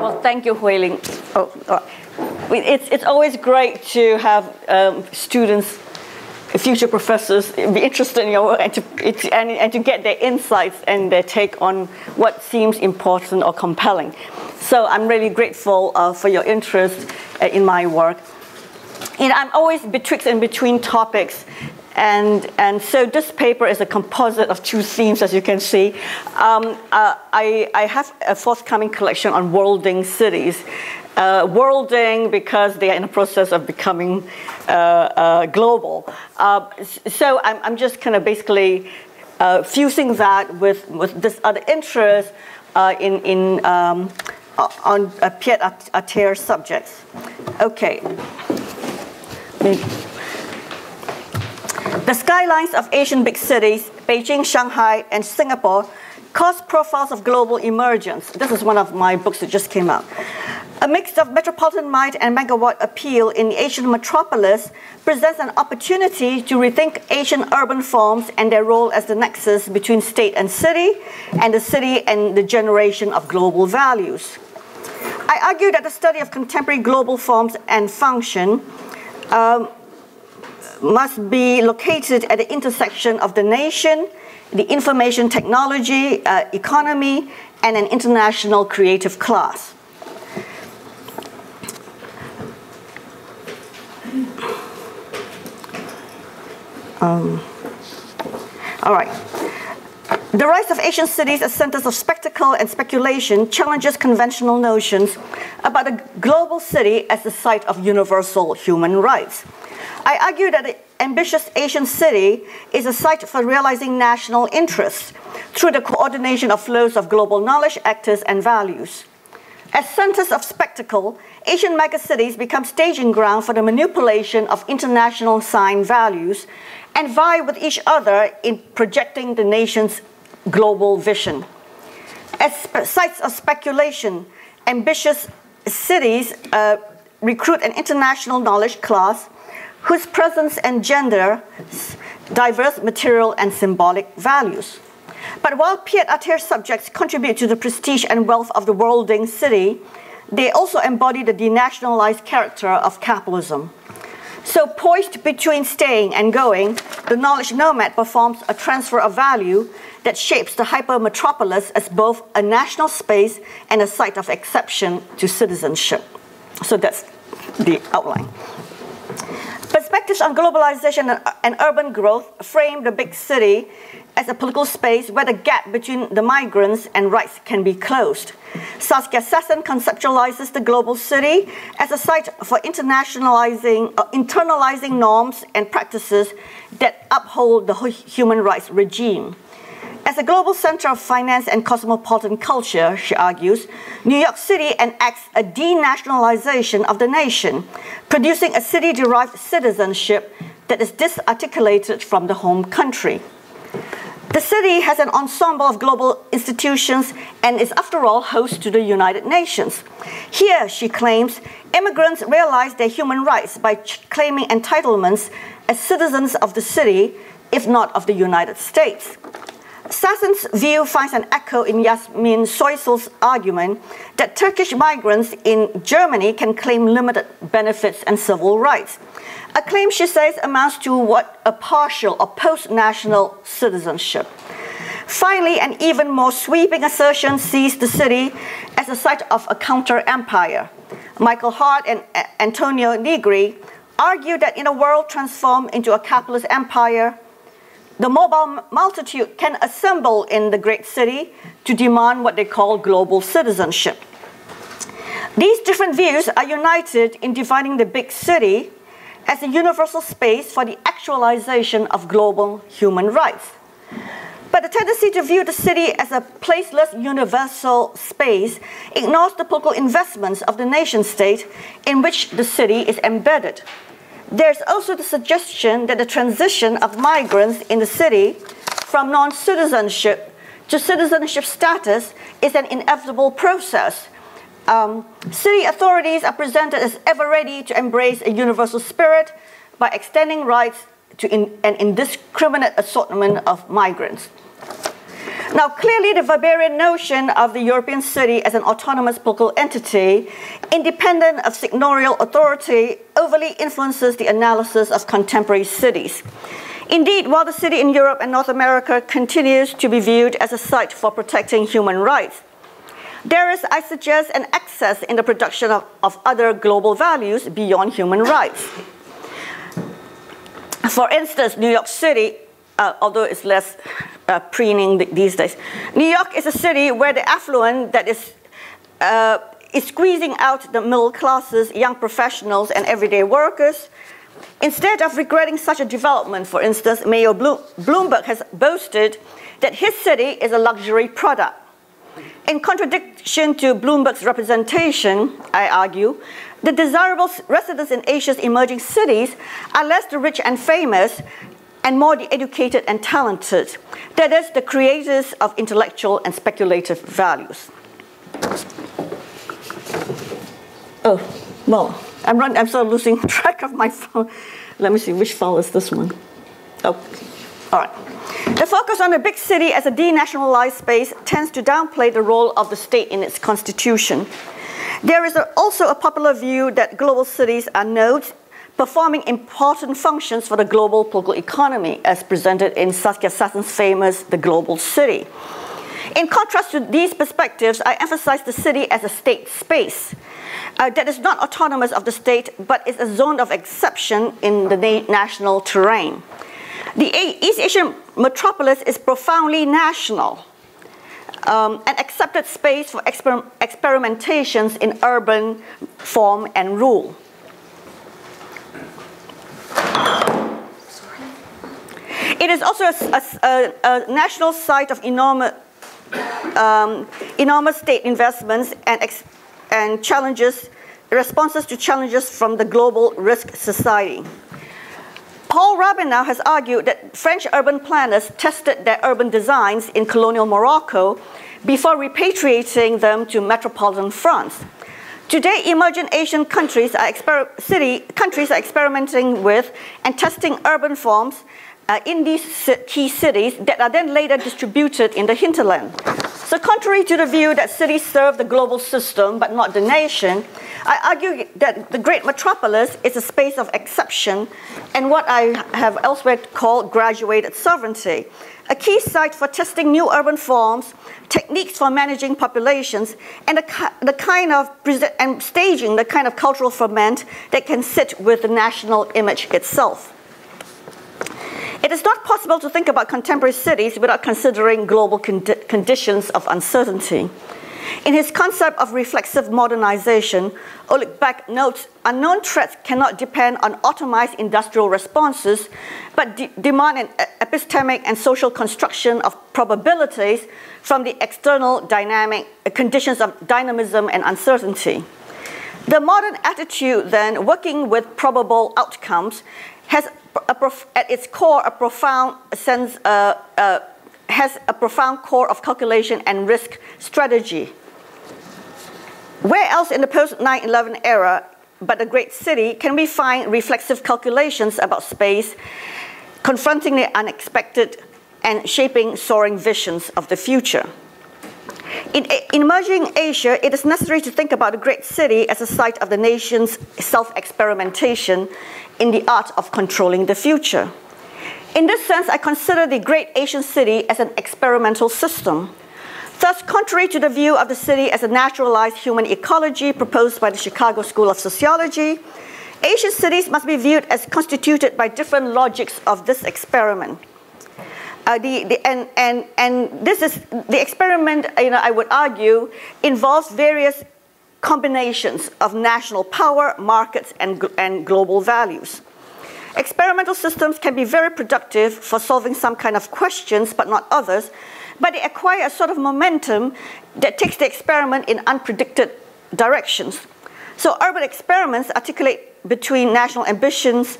Well, thank you, Hui-Ling. Oh, uh, it's, it's always great to have um, students, future professors, be interested in your work and to, and, and to get their insights and their take on what seems important or compelling. So I'm really grateful uh, for your interest uh, in my work. You know, I'm always betwixt and between topics and, and so this paper is a composite of two themes, as you can see. Um, uh, I, I have a forthcoming collection on worlding cities. Uh, worlding because they are in the process of becoming uh, uh global. Uh, so I'm, I'm, just kind of basically uh, fusing that with, with this other interest in, in um, on Piet à subjects. Okay. Maybe. The skylines of Asian big cities, Beijing, Shanghai, and Singapore, cause profiles of global emergence. This is one of my books that just came out. A mix of metropolitan might and megawatt appeal in the Asian metropolis presents an opportunity to rethink Asian urban forms and their role as the nexus between state and city, and the city and the generation of global values. I argue that the study of contemporary global forms and function um, must be located at the intersection of the nation, the information technology, uh, economy, and an international creative class. Um, all right. The rise of Asian cities as centers of spectacle and speculation challenges conventional notions about a global city as the site of universal human rights. I argue that the ambitious Asian city is a site for realizing national interests through the coordination of flows of global knowledge, actors, and values. As centers of spectacle, Asian megacities become staging ground for the manipulation of international sign values and vie with each other in projecting the nation's global vision. As sites of speculation, ambitious cities uh, recruit an international knowledge class whose presence engenders diverse material and symbolic values. But while pied-à-terre subjects contribute to the prestige and wealth of the worlding city, they also embody the denationalized character of capitalism. So, poised between staying and going, the knowledge nomad performs a transfer of value that shapes the hyper-metropolis as both a national space and a site of exception to citizenship. So that's the outline. Perspectives on globalization and urban growth frame the big city as a political space where the gap between the migrants and rights can be closed. Saskia Sassen conceptualizes the global city as a site for internationalizing, uh, internalizing norms and practices that uphold the human rights regime. As a global center of finance and cosmopolitan culture, she argues, New York City enacts a denationalization of the nation, producing a city derived citizenship that is disarticulated from the home country. The city has an ensemble of global institutions and is, after all, host to the United Nations. Here, she claims, immigrants realize their human rights by claiming entitlements as citizens of the city, if not of the United States. Sassen's view finds an echo in Yasmin Soysal's argument that Turkish migrants in Germany can claim limited benefits and civil rights. A claim she says amounts to what a partial or post national citizenship. Finally, an even more sweeping assertion sees the city as a site of a counter empire. Michael Hardt and Antonio Negri argue that in a world transformed into a capitalist empire, the mobile multitude can assemble in the great city to demand what they call global citizenship. These different views are united in defining the big city as a universal space for the actualization of global human rights. But the tendency to view the city as a placeless universal space ignores the political investments of the nation state in which the city is embedded. There's also the suggestion that the transition of migrants in the city from non citizenship to citizenship status is an inevitable process. Um, city authorities are presented as ever ready to embrace a universal spirit by extending rights to in, an indiscriminate assortment of migrants. Now, clearly, the Weberian notion of the European city as an autonomous political entity, independent of seigneurial authority, overly influences the analysis of contemporary cities. Indeed, while the city in Europe and North America continues to be viewed as a site for protecting human rights, there is, I suggest, an excess in the production of, of other global values beyond human rights. For instance, New York City, uh, although it's less uh, preening these days, New York is a city where the affluent that is, uh, is squeezing out the middle classes, young professionals, and everyday workers. Instead of regretting such a development, for instance, Mayor Bloomberg has boasted that his city is a luxury product. In contradiction to Bloomberg's representation, I argue, the desirable residents in Asia's emerging cities are less the rich and famous and more the educated and talented. That is, the creators of intellectual and speculative values. Oh, well, I'm, run, I'm sort of losing track of my phone. Let me see, which file is this one? Oh, all right. The focus on the big city as a denationalized space tends to downplay the role of the state in its constitution. There is also a popular view that global cities are nodes performing important functions for the global political economy, as presented in Saskia Sassen's famous The Global City. In contrast to these perspectives, I emphasize the city as a state space uh, that is not autonomous of the state, but is a zone of exception in the na national terrain. The East Asian metropolis is profoundly national, um, an accepted space for exper experimentations in urban form and rule. It is also a, a, a national site of enormous, um, enormous state investments and, and challenges, responses to challenges from the global risk society. Paul Rabinow has argued that French urban planners tested their urban designs in colonial Morocco before repatriating them to metropolitan France. Today, emerging Asian countries are, city, countries are experimenting with and testing urban forms uh, in these key cities that are then later distributed in the hinterland. So contrary to the view that cities serve the global system but not the nation, I argue that the great metropolis is a space of exception and what I have elsewhere called graduated sovereignty, a key site for testing new urban forms, techniques for managing populations, and the, the kind of and staging the kind of cultural ferment that can sit with the national image itself. It is not possible to think about contemporary cities without considering global condi conditions of uncertainty. In his concept of reflexive modernization, Ulrich Beck notes unknown threats cannot depend on automized industrial responses, but de demand an epistemic and social construction of probabilities from the external dynamic uh, conditions of dynamism and uncertainty. The modern attitude, then, working with probable outcomes, has at its core a profound sense, uh, uh, has a profound core of calculation and risk strategy. Where else in the post 9 11 era but a great city can we find reflexive calculations about space, confronting the unexpected and shaping soaring visions of the future? In, in, emerging Asia, it is necessary to think about a great city as a site of the nation's self experimentation in the art of controlling the future. In this sense, I consider the great Asian city as an experimental system Thus, contrary to the view of the city as a naturalized human ecology proposed by the Chicago School of Sociology, Asian cities must be viewed as constituted by different logics of this experiment. Uh, the, the, and, and, and this is the experiment, you know, I would argue, involves various combinations of national power, markets, and, and global values. Experimental systems can be very productive for solving some kind of questions, but not others, but they acquire a sort of momentum that takes the experiment in unpredicted directions. So urban experiments articulate between national ambitions